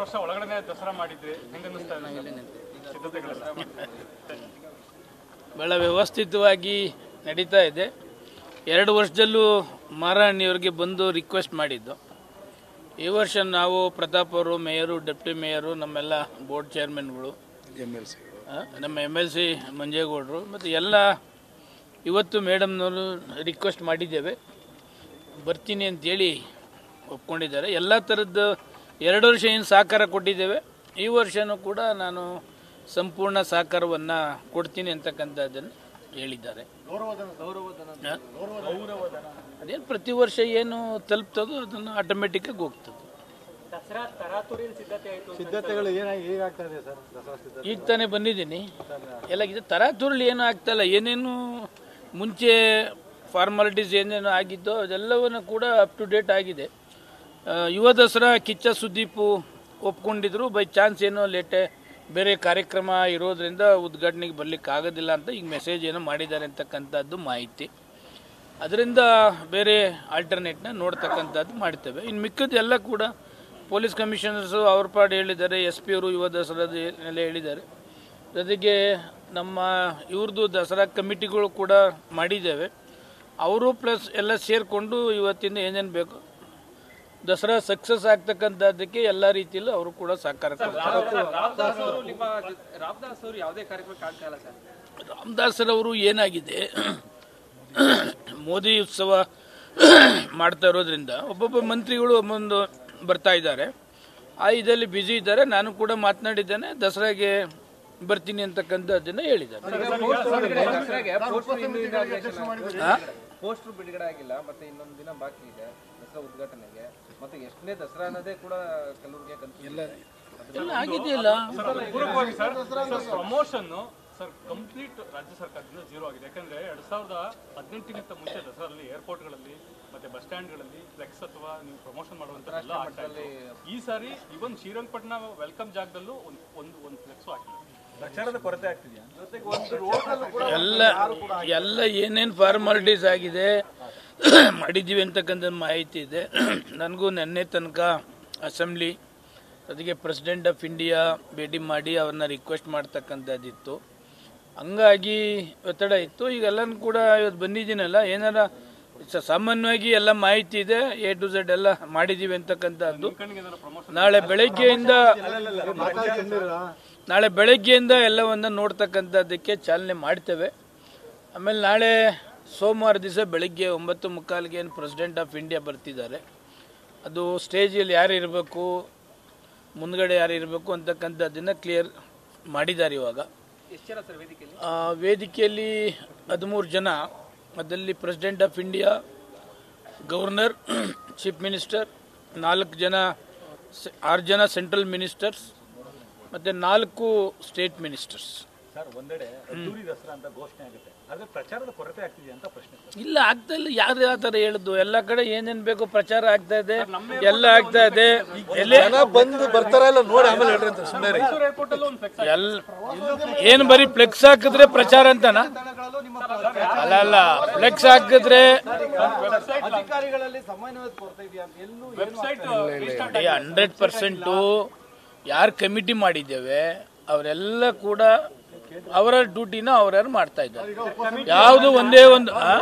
ವರ್ಷ ಒಳಗಡೆ ದಸರಾ ಮಾಡಿದ್ರಿ ಭಾಳ ವ್ಯವಸ್ಥಿತವಾಗಿ ನಡೀತಾ ಇದೆ. ಎರಡು ವರ್ಷದಲ್ಲೂ ಮಾರಾಣಿಯವರಿಗೆ ಬಂದು ರಿಕ್ವೆಸ್ಟ್ ಮಾಡಿದ್ದು. ಈ ವರ್ಷ ನಾವು ಪ್ರತಾಪ್ ಅವರು ಮೇಯರು ಡೆಪ್ಟಿ ಮೇಯರು ನಮ್ಮೆಲ್ಲ ಬೋರ್ಡ್ ಚೇರ್ಮನ್ಗಳು. ಎಂ ಎಲ್ ಸಿ ನಮ್ಮ ಎಂ ಎಲ್ ಸಿ ಮಂಜೇಗೌಡರು ಮತ್ತು ಎಲ್ಲ ಇವತ್ತು ಮೇಡಮ್ನವರು ರಿಕ್ವೆಸ್ಟ್ ಮಾಡಿದ್ದೇವೆ. ಬರ್ತೀನಿ ಅಂತೇಳಿ ಒಪ್ಕೊಂಡಿದ್ದಾರೆ. ಎಲ್ಲ ಥರದ್ದು ಎರಡು ವರ್ಷ ಏನು ಸಹಕಾರ ಕೊಟ್ಟಿದ್ದೇವೆ. ಈ ವರ್ಷನೂ ಕೂಡ ನಾನು ಸಂಪೂರ್ಣ ಸಹಕಾರವನ್ನು ಕೊಡ್ತೀನಿ ಅಂತಕ್ಕಂಥದ್ದನ್ನು ಹೇಳಿದ್ದಾರೆ? ಅದೇನು ಪ್ರತಿ ವರ್ಷ ಏನು ತಲುಪ್ತದೋ ಅದನ್ನು ಆಟೋಮೆಟಿಕ್ಕಾಗಿ ಹೋಗ್ತದೆ. ಈಗ ತಾನೇ ಬಂದಿದ್ದೀನಿ. ಎಲ್ಲ ಇದು ತರಾತುರುಳಿ ಏನೂ ಆಗ್ತಾಯಿಲ್ಲ ಏನೇನು ಮುಂಚೆ ಫಾರ್ಮಾಲಿಟೀಸ್ ಏನೇನು ಆಗಿದ್ದೋ ಅದೆಲ್ಲವನ್ನು ಕೂಡ ಅಪ್ ಟು ಡೇಟ್ ಆಗಿದೆ. ಯುವ ದಸರಾ ಕಿಚ್ಚ ಸುದೀಪು ಒಪ್ಕೊಂಡಿದ್ರು. ಬೈ ಚಾನ್ಸ್ ಏನೋ ಲೇಟೆ ಬೇರೆ ಕಾರ್ಯಕ್ರಮ ಇರೋದ್ರಿಂದ ಉದ್ಘಾಟನೆಗೆ ಬರ್ಲಿಕ್ಕೆ ಆಗೋದಿಲ್ಲ ಅಂತ ಈಗ ಮೆಸೇಜ್ ಏನೋ ಮಾಡಿದ್ದಾರೆ ಅಂತಕ್ಕಂಥದ್ದು ಮಾಹಿತಿ. ಅದರಿಂದ ಬೇರೆ ಆಲ್ಟರ್ನೇಟ್ನ ನೋಡ್ತಕ್ಕಂಥದ್ದು ಮಾಡ್ತೇವೆ. ಇನ್ನು ಮಿಕ್ಕದೆಲ್ಲ ಕೂಡ ಪೊಲೀಸ್ ಕಮಿಷನರ್ಸು ಅವ್ರ ಪಾಡು ಹೇಳಿದ್ದಾರೆ, ಎಸ್ ಪಿ ಅವರು ಯುವ ದಸರಾದ ಎಲ್ಲ ಹೇಳಿದ್ದಾರೆ. ಜೊತೆಗೆ ನಮ್ಮ ಇವ್ರದ್ದು ದಸರಾ ಕಮಿಟಿಗಳು ಕೂಡ ಮಾಡಿದ್ದೇವೆ. ಅವರು ಪ್ಲಸ್ ಎಲ್ಲ ಸೇರಿಕೊಂಡು ಇವತ್ತಿಂದ ಏನೇನು ಬೇಕು ದಸರಾ ಸಕ್ಸಸ್ ಆಗ್ತಕ್ಕಂಥದ್ದಕ್ಕೆ ಎಲ್ಲ ರೀತಿಯಲ್ಲೂ ಅವರು ಕೂಡ ಸಹಕಾರ ಕೊಡ್ತಾರೆ. ರಾಮದಾಸ್ ಅವರು ನಿಮ್ಮ ರಾಮದಾಸ್ ಅವರು ಯಾವುದೇ ಕಾರ್ಯಕ್ರಮಕ್ಕೆ ಆಗ್ತಾ ಇಲ್ಲ ಸರ್. ರಾಮದಾಸರವರು ಏನಾಗಿದೆ? ಮೋದಿ ಉತ್ಸವ ಮಾಡ್ತಾ ಇರೋದ್ರಿಂದ ಒಬ್ಬೊಬ್ಬ ಮಂತ್ರಿಗಳು ಒಂದೊಂದು ಬರ್ತಾ ಇದ್ದಾರೆ. ಆ ಇದರಲ್ಲಿ ಬ್ಯುಸಿ ಇದ್ದಾರೆ. ನಾನು ಕೂಡ ಮಾತನಾಡಿದ್ದೇನೆ. ದಸರಾಗೆ ಬರ್ತೀನಿ ಅಂತಕ್ಕಂಥದ್ದನ್ನು ಹೇಳಿದ್ದಾರೆ? ಪೋಸ್ಟರ್ ಬಿಡುಗಡೆ ಆಗಿಲ್ಲ ಮತ್ತೆ ಇನ್ನೊಂದು ದಿನ ಬಾಕಿ ಇದೆ ದಸರಾ ಉದ್ಘಾಟನೆಗೆ. ಮತ್ತೆ ಎಷ್ಟನೇ ದಸರಾ ಅನ್ನೋದೇ ಕೂಡ ಕೆಲವ್ರಿಗೆ ಕನ್ಫ್ಯೂಸ್ ಪ್ರಮೋಷನ್ ಸರ್ ಕಂಪ್ಲೀಟ್ ರಾಜ್ಯ ಸರ್ಕಾರದಿಂದ ಜೀರೋ ಆಗಿದೆ. ಯಾಕಂದ್ರೆ ಎರಡ್ ಸಾವಿರದ ಹದಿನೆಂಟಕ್ಕಿಂತ ಮುಂಚೆ ದಸರಲ್ಲಿ ಏರ್ಪೋರ್ಟ್ಗಳಲ್ಲಿ ಮತ್ತೆ ಬಸ್ ಸ್ಟ್ಯಾಂಡ್ಗಳಲ್ಲಿ ಫ್ಲೆಕ್ಸ್ ಅಥವಾ ನೀವು ಪ್ರಮೋಷನ್ ಮಾಡುವಂತ ಈ ಸಾರಿ ಇವನ್ ಶ್ರೀರಂಗಪಟ್ಟಣ ವೆಲ್ಕಮ್ ಜಾಗದಲ್ಲೂ ಒಂದು ಒಂದು ಒಂದು ಫ್ಲೆಕ್ಸ್ ಹಾಕಿಲ್ಲ. ಎಲ್ಲ ಎಲ್ಲ ಏನೇನು ಫಾರ್ಮಾಲಿಟೀಸ್ ಆಗಿದೆ ಮಾಡಿದ್ದೀವಿ ಅಂತಕ್ಕಂಥ ಮಾಹಿತಿ ಇದೆ. ನನಗೂ ನೆನ್ನೆ ತನಕ ಅಸೆಂಬ್ಲಿ ಅದಕ್ಕೆ ಪ್ರೆಸಿಡೆಂಟ್ ಆಫ್ ಇಂಡಿಯಾ ಭೇಟಿ ಮಾಡಿ ಅವ್ರನ್ನ ರಿಕ್ವೆಸ್ಟ್ ಮಾಡ್ತಕ್ಕಂಥದ್ದಿತ್ತು. ಹಂಗಾಗಿ ಒತ್ತಡ ಇತ್ತು. ಈಗೆಲ್ಲನೂ ಕೂಡ ಇವತ್ತು ಬಂದಿದ್ದೀನಲ್ಲ ಏನಾರ ಸಾಮಾನ್ಯವಾಗಿ ಎಲ್ಲ ಮಾಹಿತಿ ಇದೆ ಎ ಟು ಝೆಡ್ ಎಲ್ಲ ಮಾಡಿದ್ದೀವಿ ಅಂತಕ್ಕಂಥದ್ದು. ನಾಳೆ ಬೆಳಗ್ಗೆಯಿಂದ ನಾಳೆ ಬೆಳಗ್ಗೆಯಿಂದ ಎಲ್ಲವನ್ನು ನೋಡ್ತಕ್ಕಂಥದ್ದಕ್ಕೆ ಚಾಲನೆ ಮಾಡ್ತೇವೆ. ಆಮೇಲೆ ನಾಳೆ ಸೋಮವಾರ ದಿವಸ ಬೆಳಗ್ಗೆ ಒಂಬತ್ತು ಮುಕ್ಕಾಲಿಗೆ ಏನು ಪ್ರೆಸಿಡೆಂಟ್ ಆಫ್ ಇಂಡಿಯಾ ಬರ್ತಿದ್ದಾರೆ. ಅದು ಸ್ಟೇಜಲ್ಲಿ ಯಾರು ಇರಬೇಕು ಮುಂದ್ಗಡೆ ಯಾರು ಇರಬೇಕು ಅಂತಕ್ಕಂಥದ್ದನ್ನು ಕ್ಲಿಯರ್ ಮಾಡಿದ್ದಾರೆ ಇವಾಗ. ವೇದಿಕೆಯಲ್ಲಿ? ಹದಿಮೂರು ಜನ. ಅದರಲ್ಲಿ president of India governor chief minister ನಾಲ್ಕು ಜನ ಆರು ಜನ ಸೆಂಟ್ರಲ್ ಮಿನಿಸ್ಟರ್ಸ್ ಮತ್ತು ನಾಲ್ಕು ಸ್ಟೇಟ್ ಮಿನಿಸ್ಟರ್ಸ್. ಸರ್ ಒಂದೆಡೆ ಅದ್ದೂರಿ ದಸರಾ ಅಂತ ಘೋಷಣೆ ಆಗುತ್ತೆ. ಆದ್ರೆ ಪ್ರಚಾರದ ಕೊರತೆ ಆಗ್ತಿದೆ ಅಂತ ಪ್ರಶ್ನೆ ಇಲ್ಲ ಆಗ್ತಾ ಇಲ್ಲ. ಯಾರು ಯಾವ ಥರ ಹೇಳಿದ್ದು ಎಲ್ಲ ಕಡೆ ಏನೇನ್ ಬೇಕು ಪ್ರಚಾರ ಆಗ್ತಾ ಇದೆ. ಎಲ್ಲ ಆಗ್ತಾ ಇದೆ. ಬಂದು ಬರ್ತಾರ ಇಲ್ಲ ನೋಡಿ ಆಮೇಲೆ ಹೇಳ್ರಿ ಅಂತ ಸುಮ್ಮನೆ ಏರ್ಪೋರ್ಟ್ ಅಲ್ಲೂ ಒಂದು ಫ್ಲೆಕ್ಸ್ ಏನು ಬರೀ ಫ್ಲೆಕ್ಸ್ ಹಾಕಿದ್ರೆ ಪ್ರಚಾರ ಅಂತನಾ? ಅಲ್ಲ ಅಲ್ಲ. ಫ್ಲೆಕ್ಸ್ ಹಾಕಿದ್ರೆ ಹಂಡ್ರೆಡ್ ಪರ್ಸೆಂಟು ಯಾರು ಕಮಿಟಿ ಮಾಡಿದ್ದೇವೆ ಅವರೆಲ್ಲ ಕೂಡ ಅವರ ಡ್ಯೂಟಿನ ಅವರ ಮಾಡ್ತಾ ಇದ್ದಾರೆ. ಯಾವುದು ಒಂದೇ ಒಂದು ಆ?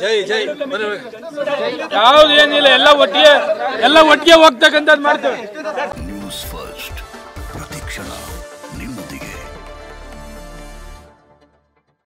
ಜೈ ಜೈ. ಯಾವ್ದು ಏನಿಲ್ಲ ಎಲ್ಲ ಒಟ್ಟಿಗೆ ಎಲ್ಲ ಒಟ್ಟಿಗೆ ಹೋಗ್ತಕ್ಕಂಥದ್ದು ಮಾಡ್ತೇವೆ. ನ್ಯೂಸ್ ಫಸ್ಟ್ ಪ್ರತಿಕ್ಷಣ. ನಿಮ್ಮೊಂದಿಗೆ